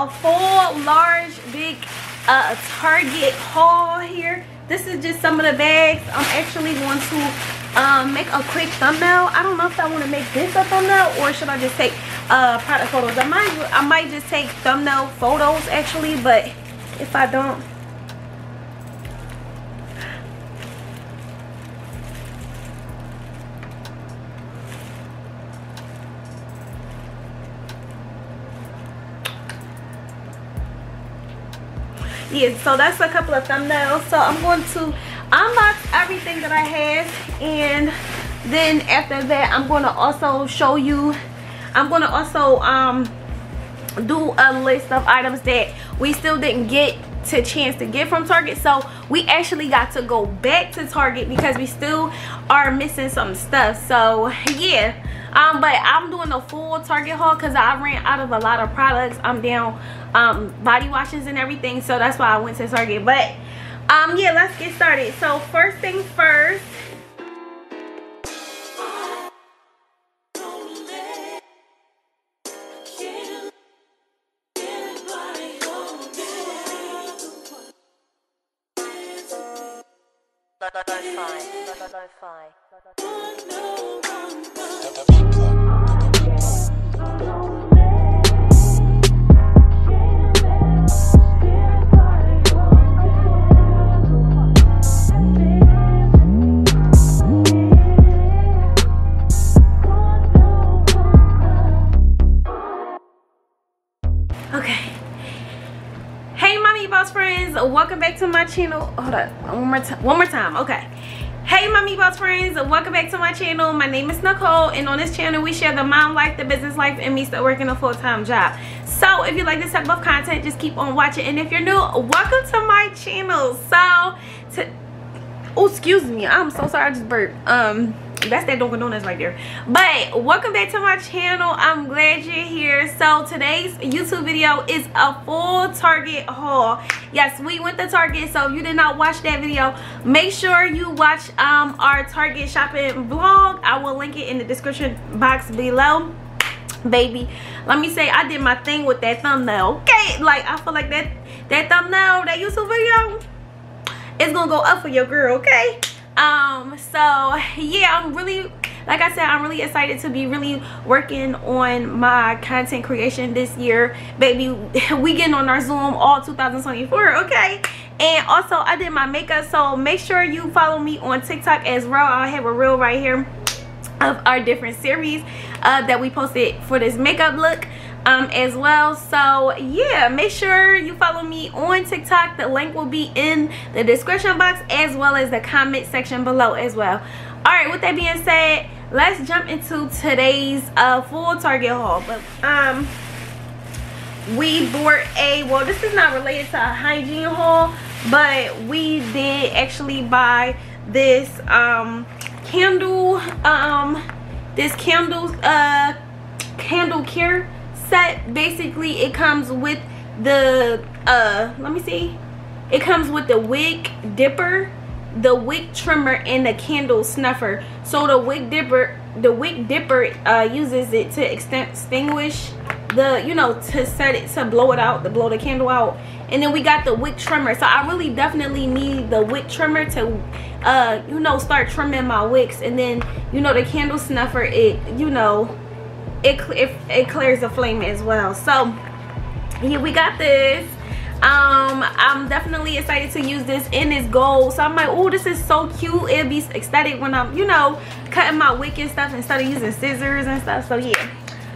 a full large big uh target haul here. This is just some of the bags. I'm actually going to um make a quick thumbnail. I don't know if i want to make this a thumbnail or should i just take uh product photos. I might i might just take thumbnail photos actually but if i don't yeah so that's a couple of thumbnails. So i'm going to unbox everything that i have and then after that i'm going to also show you i'm going to also um do a list of items that we still didn't get to chance to get from target. So we actually got to go back to target because we still are missing some stuff. So yeah. Um but i'm doing a full target haul because i ran out of a lot of products. I'm down um body washes and everything so that's why i went to target. But um yeah let's get started. So first things first welcome back to my channel. Hold up one more time one more time okay. Hey mommy boss friends welcome back to my channel. My name is nicole and on this channel we share the mom life the business life and me still working a full-time job. So if you like this type of content just keep on watching. And if you're new welcome to my channel. So to oh excuse me i'm so sorry i just burped. Um that's that Dunkin' Donuts right there. But welcome back to my channel. I'm glad you're here. So today's YouTube video is a full Target haul. Yes, we went to Target. So if you did not watch that video, make sure you watch um our Target shopping vlog. I will link it in the description box below baby let me say i did my thing with that thumbnail okay like i feel like that that thumbnail that youtube video is gonna go up for your girl okay um so yeah i'm really like i said i'm really excited to be really working on my content creation this year. Baby we getting on our zoom all 2024 okay? And also i did my makeup so make sure you follow me on tiktok as well. I have a reel right here of our different series uh, that we posted for this makeup look um, as well. So yeah make sure you follow me on tiktok. The link will be in the description box as well as the comment section below as well. All right with that being said let's jump into today's uh, full target haul. But um we bought a well this is not related to a hygiene haul but we did actually buy this um candle um this candle uh candle care set basically it comes with the uh let me see. It comes with the wick dipper the wick trimmer and the candle snuffer. So the wick dipper the wick dipper uh uses it to extinguish the you know to set it to blow it out to blow the candle out. And then we got the wick trimmer. So i really definitely need the wick trimmer to uh you know start trimming my wicks. And then you know the candle snuffer it you know it, it, it clears the flame as well. So here we got this. Um i'm definitely excited to use this in this gold. So i'm like oh this is so cute. It'll be ecstatic when i'm you know cutting my wick and stuff instead of using scissors and stuff. So yeah.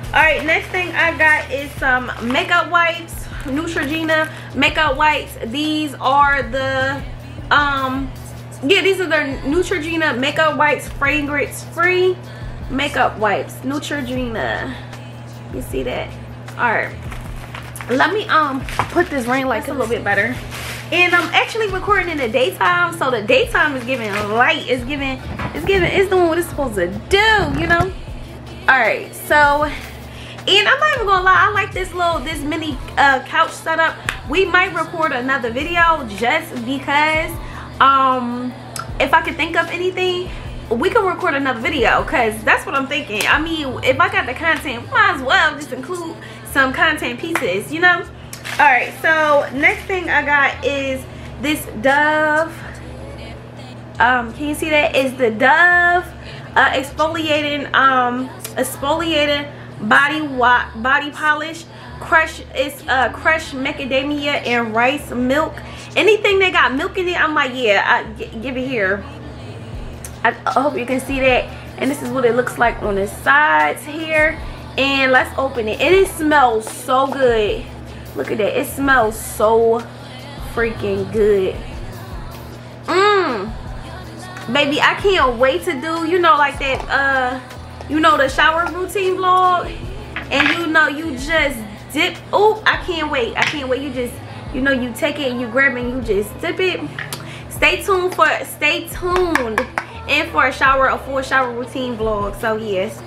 All right next thing i got is some makeup wipes. Neutrogena makeup wipes. These are the um yeah these are the neutrogena makeup wipes fragrance free makeup wipes. Neutrogena. You see that? All right let me um put this ring light a little bit better. And i'm actually recording in the daytime so the daytime is giving light. It's giving it's giving it's doing what it's supposed to do you know? All right so and i'm not even gonna lie i like this little this mini uh couch setup. We might record another video just because um if i could think of anything we can record another video because that's what i'm thinking. I mean if i got the content might as well just include some content pieces you know? All right so next thing i got is this dove. Um can you see that? Is the dove uh, exfoliating um exfoliating body body polish crush it's uh crushed macadamia and rice milk. Anything that got milk in it i'm like yeah I, give it here I, I hope you can see that. And this is what it looks like on the sides here. And let's open it. And it smells so good. Look at that. It smells so freaking good. Mmm. Baby i can't wait to do you know like that uh you know the shower routine vlog. And you know you just dip. Oh i can't wait. I can't wait. You just you know you take it and you grab it and you just dip it. Stay tuned for stay tuned and for a shower a full shower routine vlog so yes.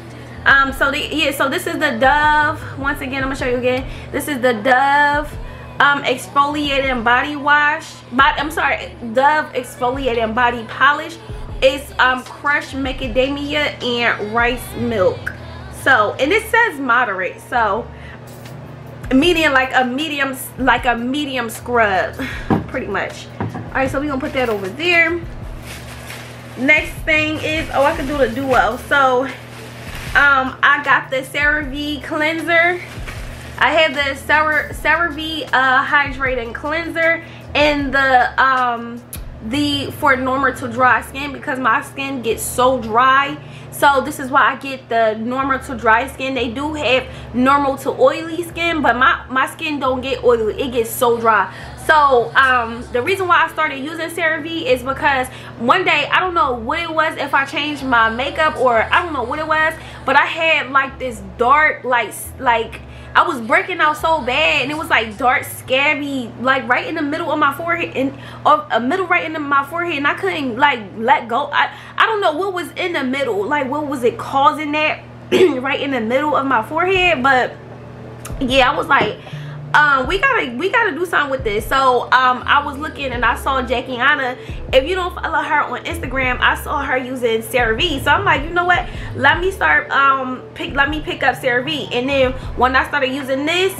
Um so the yeah so this is the dove once again i'm gonna show you again. This is the dove um exfoliating body wash but i'm sorry dove exfoliating body polish. It's um crushed macadamia and rice milk. So and it says moderate so medium like a medium like a medium scrub pretty much. All right so we're gonna put that over there next thing is oh i can do the duo. So um i got the CeraVe cleanser. I have the Sarah CeraVe uh hydrating cleanser and the um the for normal to dry skin because my skin gets so dry. So this is why i get the normal to dry skin. They do have normal to oily skin but my my skin don't get oily. It gets so dry so um the reason why i started using CeraVe is because one day i don't know what it was if i changed my makeup or i don't know what it was but i had like this dark like like I was breaking out so bad and it was like dark scabby like right in the middle of my forehead and of a middle right into my forehead and I couldn't like let go. I I don't know what was in the middle like what was it causing that right in the middle of my forehead but yeah I was like um we gotta we gotta do something with this. So um i was looking and i saw jackie aina. If you don't follow her on instagram i saw her using CeraVe so i'm like you know what? Let me start um pick let me pick up CeraVe and then when i started using this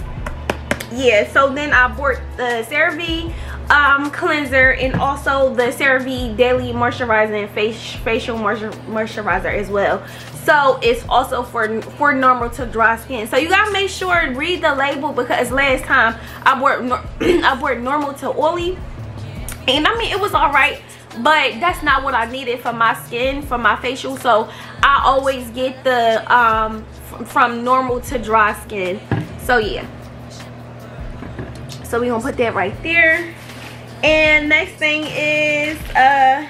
yeah so then i bought the CeraVe um cleanser and also the CeraVe daily moisturizing face facial moisturizer as well so it's also for for normal to dry skin. So you gotta make sure read the label because last time i bought i bought normal to oily. And i mean it was all right but that's not what i needed for my skin for my facial. So i always get the um from normal to dry skin. So yeah. So we're gonna put that right there. And next thing is uh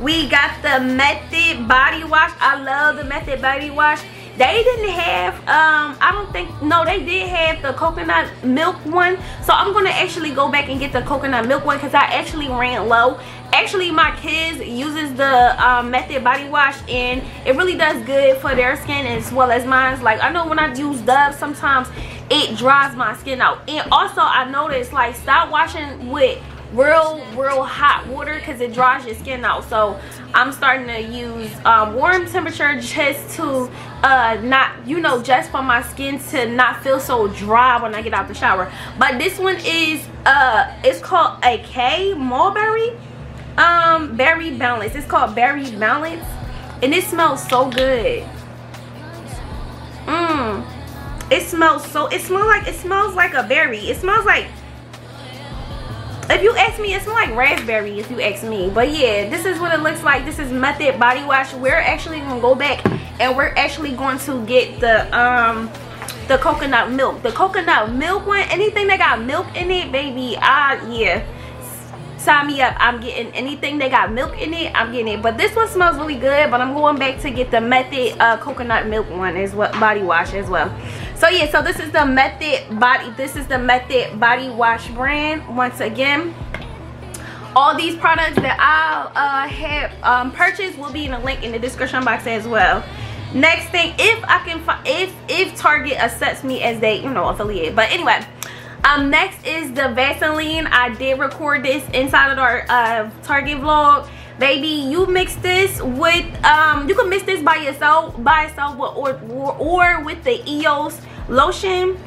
we got the method body wash. I love the method body wash. They didn't have um i don't think no they did have the coconut milk one. So i'm gonna actually go back and get the coconut milk one because i actually ran low. Actually my kids uses the um, method body wash and it really does good for their skin as well as mine like i know when i use dove sometimes it dries my skin out. And also i noticed like stop washing with real real hot water because it dries your skin out. So i'm starting to use um, warm temperature just to uh not you know just for my skin to not feel so dry when i get out the shower. But this one is uh it's called a k mulberry um berry balance. It's called berry balance and it smells so good. Mmm it smells so it smells like it smells like a berry. It smells like if you ask me it's like raspberry if you ask me. But yeah this is what it looks like. This is method body wash. We're actually gonna go back and we're actually going to get the um the coconut milk. The coconut milk one anything that got milk in it baby ah yeah. Sign me up. I'm getting anything that got milk in it i'm getting it. But this one smells really good but i'm going back to get the method uh, coconut milk one as well body wash as well so yeah so this is the method body this is the method body wash brand. Once again all these products that i uh, have um, purchased will be in the link in the description box as well. Next thing if i can find if if target accepts me as they you know affiliate. But anyway um next is the vaseline. I did record this inside of our uh, target vlog baby you mix this with um you can mix this by yourself by itself or or, or with the eos lotion.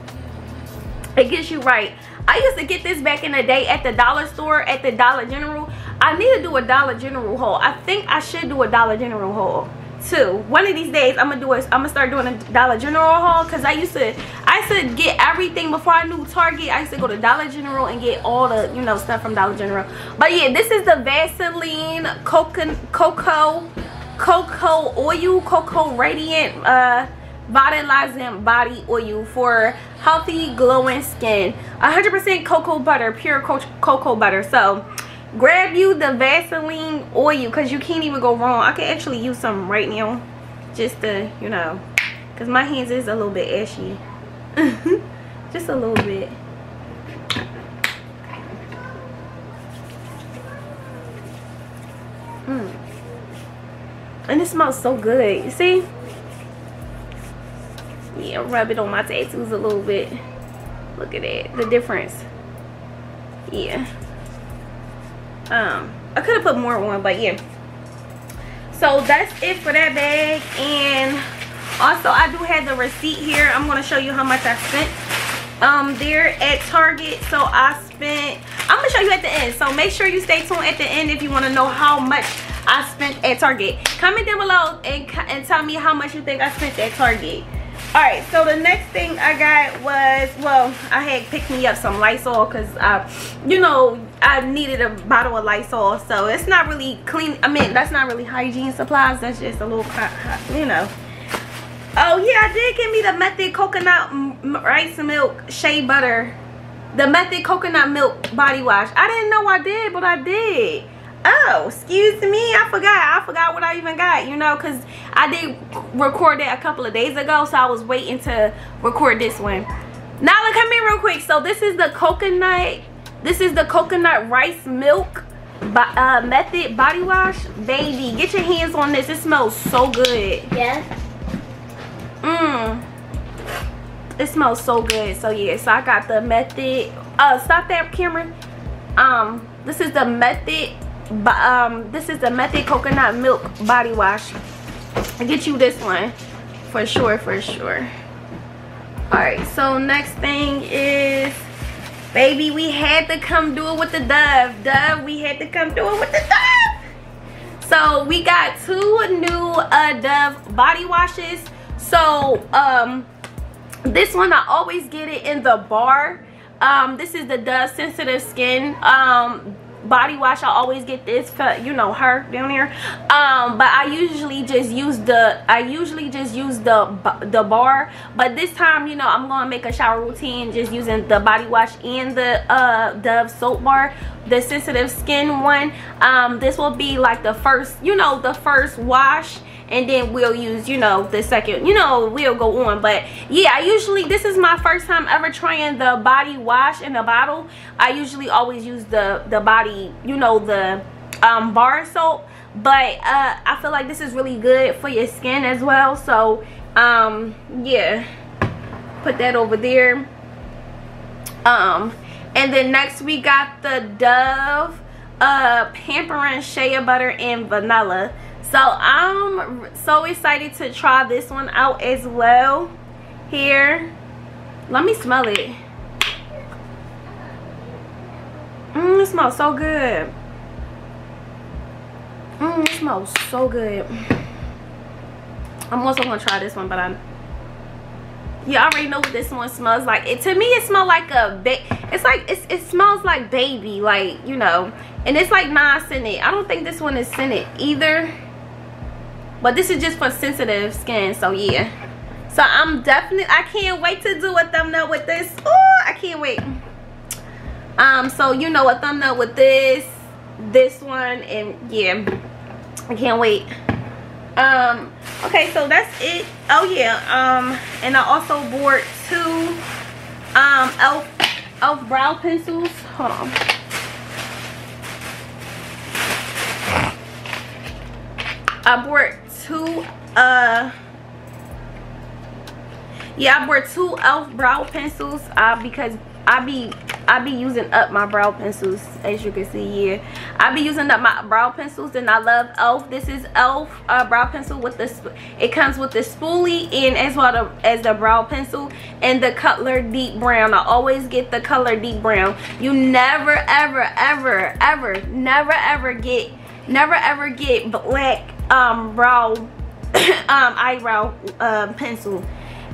It gets you right. I used to get this back in the day at the dollar store at the dollar general. I need to do a dollar general haul. I think i should do a dollar general haul too one of these days i'm gonna do it i'm gonna start doing a dollar general haul because i used to i used to get everything before i knew target. I used to go to dollar general and get all the you know stuff from dollar general. But yeah this is the vaseline cocoa cocoa cocoa oil cocoa radiant uh vitalizing body oil for healthy glowing skin. 100 percent cocoa butter pure co cocoa butter. So grab you the vaseline oil because you can't even go wrong. I can actually use some right now just to you know because my hands is a little bit ashy. Just a little bit. Mm. and it smells so good you see? Yeah rub it on my tattoos a little bit. Look at that the difference. Yeah um i could have put more on but yeah. So that's it for that bag and also i do have the receipt here. I'm going to show you how much i spent um there at target. So i spent i'm gonna show you at the end. So make sure you stay tuned at the end if you want to know how much i spent at target. Comment down below and, and tell me how much you think i spent at target. All right so the next thing i got was well i had picked me up some lysol because i you know i needed a bottle of lysol so it's not really clean. I mean that's not really hygiene supplies. That's just a little you know. Oh yeah i did give me the method coconut rice milk shea butter. The method coconut milk body wash. I didn't know i did but i did. Oh excuse me. I forgot. I forgot what i even got you know because i did record it a couple of days ago so i was waiting to record this one. Now look at me real quick. So this is the coconut this is the coconut rice milk uh, method body wash. Baby get your hands on this. It smells so good. Yeah mmm it smells so good. So yeah so i got the method uh stop that camera um this is the method um this is the method coconut milk body wash. I get you this one. For sure for sure. All right so next thing is baby we had to come do it with the dove. Dove we had to come do it with the dove. So we got two new uh dove body washes. So um this one i always get it in the bar. Um this is the dove sensitive skin. Um body wash i always get this you know her down here um but i usually just use the i usually just use the the bar. But this time you know i'm gonna make a shower routine just using the body wash and the uh dove soap bar the sensitive skin one. Um this will be like the first you know the first wash and then we'll use you know the second you know we'll go on. But yeah i usually this is my first time ever trying the body wash in a bottle. I usually always use the the body you know the um, bar soap. But uh, i feel like this is really good for your skin as well. So um yeah put that over there. Um and then next we got the dove uh pampering shea butter and vanilla so i'm so excited to try this one out as well here. Let me smell it. Mm, it smells so good. Mm, it smells so good. I'm also gonna try this one but i'm you already know what this one smells like. It to me it smells like a bit it's like it's, it smells like baby like you know. And it's like non-scented i don't think this one is scented either but this is just for sensitive skin so yeah. So i'm definitely i can't wait to do a thumbnail with this. Oh i can't wait. Um so you know a thumbnail with this this one and yeah. I can't wait. Um okay so that's it. Oh yeah um and i also bought two um elf elf brow pencils. Hold on. I bought two uh yeah i bought two elf brow pencils uh because i be I be using up my brow pencils as you can see here. I be using up my brow pencils and I love elf. This is elf uh, brow pencil with this it comes with the spoolie and as well as the brow pencil and the color deep brown. I always get the color deep brown. You never ever ever ever never ever get never ever get black um brow um eyebrow uh, pencil.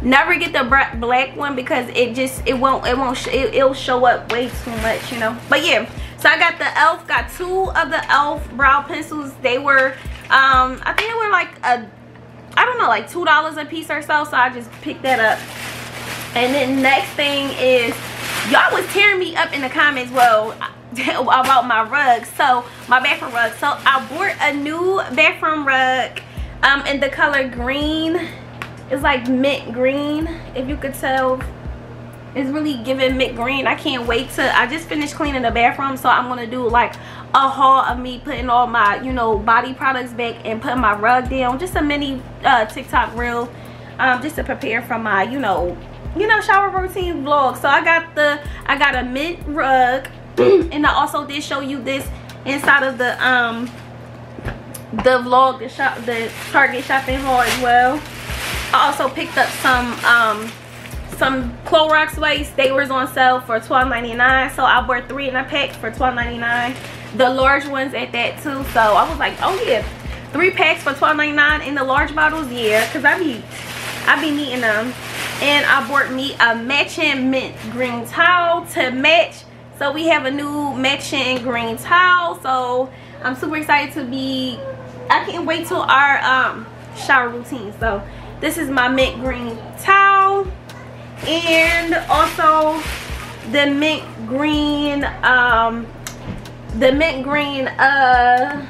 Never get the black one because it just it won't it won't it, it'll show up way too much you know? But yeah so i got the elf got two of the elf brow pencils. They were um i think they were like a i don't know like two dollars a piece or so so i just picked that up. And then next thing is y'all was tearing me up in the comments. Well about my rug. So my bathroom rug. So i bought a new bathroom rug um in the color green. It's like mint green if you could tell. It's really giving mint green. I can't wait to i just finished cleaning the bathroom so i'm gonna do like a haul of me putting all my you know body products back and putting my rug down. Just a mini uh, tiktok reel um, just to prepare for my you know you know shower routine vlog. So i got the i got a mint rug and i also did show you this inside of the um the vlog the shop the target shopping haul as well I also picked up some um, some Clorox wipes. They were on sale for $12.99. So I bought three in a pack for $12.99. The large ones at that too. So I was like, oh yeah, three packs for $12.99 in the large bottles. Yeah, cause I be I be needing them. And I bought me a matching mint green towel to match. So we have a new matching green towel. So I'm super excited to be. I can't wait till our um shower routine. So this is my mint green towel and also the mint green um the mint green uh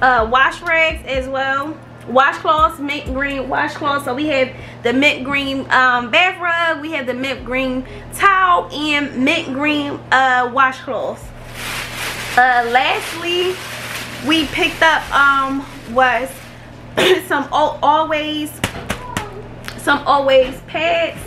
uh wash rags as well washcloths mint green washcloths. So we have the mint green um, bath rug we have the mint green towel and mint green uh washcloths. Uh lastly we picked up um was some always some always pads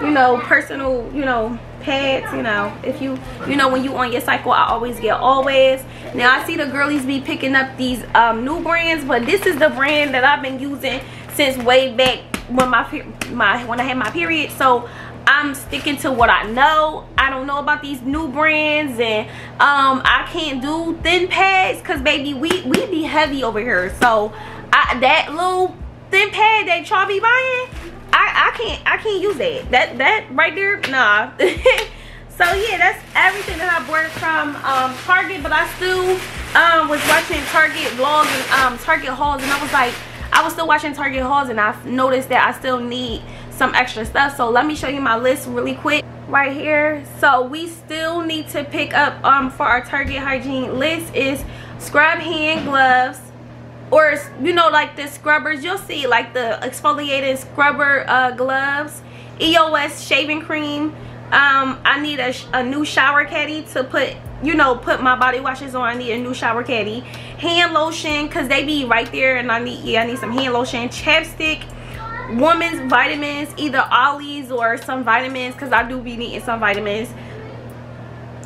you know personal you know pads you know. If you you know when you on your cycle i always get always. Now i see the girlies be picking up these um, new brands but this is the brand that i've been using since way back when my my when i had my period. So i'm sticking to what i know. I don't know about these new brands and um i can't do thin pads because baby we we be heavy over here. So I, that little thin pad that y'all be buying, I, I can't I can't use that. That that right there, nah. so yeah, that's everything that I bought from um, Target. But I still um, was watching Target vlogs and um, Target hauls, and I was like, I was still watching Target hauls, and I noticed that I still need some extra stuff. So let me show you my list really quick right here. So we still need to pick up um for our Target hygiene list is scrub hand gloves or you know like the scrubbers. You'll see like the exfoliated scrubber uh, gloves eos shaving cream. Um i need a, a new shower caddy to put you know put my body washes on. I need a new shower caddy. Hand lotion because they be right there and i need yeah i need some hand lotion. Chapstick woman's vitamins either olly's or some vitamins because i do be needing some vitamins.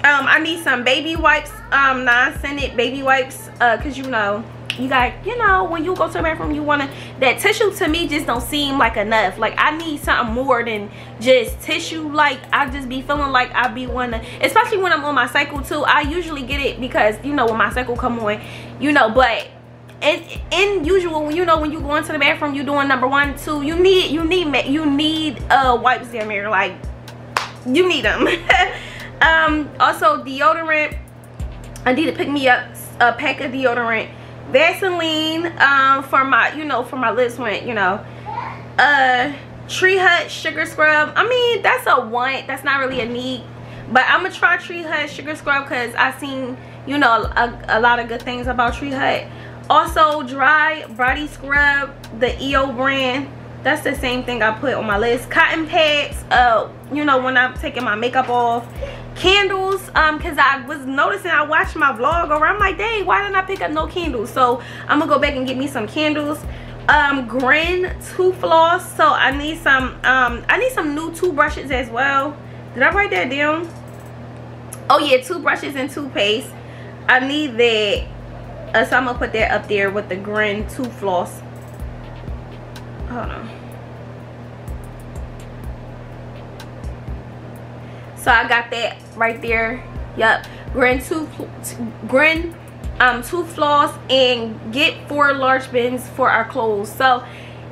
Um i need some baby wipes. Um non-scented baby wipes uh because you know you got you know when you go to the bathroom you want to that tissue to me just don't seem like enough. Like i need something more than just tissue. Like i just be feeling like i be wanna especially when i'm on my cycle too. I usually get it because you know when my cycle come on you know but in in usual you know when you go into the bathroom you doing number one two you need you need you need uh wipes down there like you need them um also deodorant. I need to pick me up a pack of deodorant Vaseline um, for my, you know, for my lips when, you know, uh, Tree Hut Sugar Scrub. I mean, that's a want. That's not really a need. But I'm going to try Tree Hut Sugar Scrub because I've seen, you know, a, a lot of good things about Tree Hut. Also, Dry Body Scrub, the EO brand. That's the same thing I put on my list. Cotton pads, uh, you know, when I'm taking my makeup off candles um because i was noticing i watched my vlog over i'm like dang why didn't i pick up no candles? So i'm gonna go back and get me some candles. Um grin tooth floss. So i need some um i need some new toothbrushes as well. Did i write that down? Oh yeah toothbrushes and toothpaste. I need that. Uh, so i'm gonna put that up there with the grin tooth floss. Hold on so i got that right there. Yep grin two grin um tooth floss and get four large bins for our clothes. So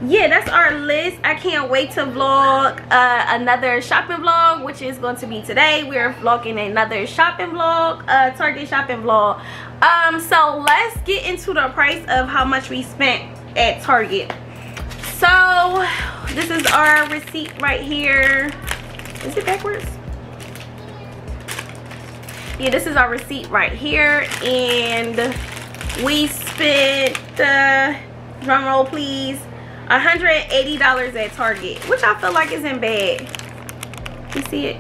yeah that's our list. I can't wait to vlog uh, another shopping vlog which is going to be today. We're vlogging another shopping vlog uh target shopping vlog. Um so let's get into the price of how much we spent at target. So this is our receipt right here. Is it backwards yeah this is our receipt right here and we spent uh drum roll please $180 at Target, which I feel like is in bad. You see it?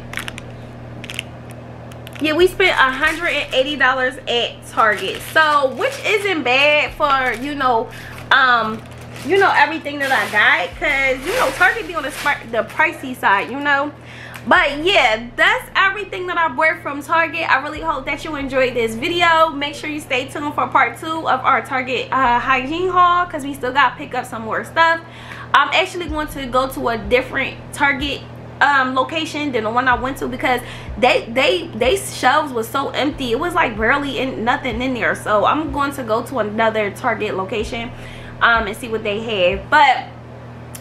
Yeah, we spent $180 at Target. So, which isn't bad for, you know, um, you know, everything that I got. Because, you know, Target be on the, the pricey side, you know but yeah that's everything that i bought from target. I really hope that you enjoyed this video. Make sure you stay tuned for part two of our target uh, hygiene haul because we still got to pick up some more stuff. I'm actually going to go to a different target um, location than the one i went to because they they they shelves was so empty. It was like barely in nothing in there. So i'm going to go to another target location um and see what they have but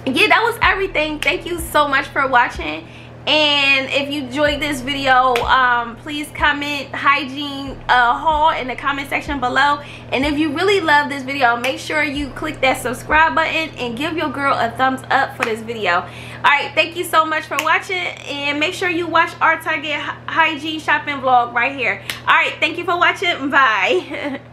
yeah that was everything. Thank you so much for watching and if you enjoyed this video um, please comment hygiene uh, haul in the comment section below. And if you really love this video make sure you click that subscribe button and give your girl a thumbs up for this video. All right thank you so much for watching. And make sure you watch our target hygiene shopping vlog right here. All right thank you for watching. Bye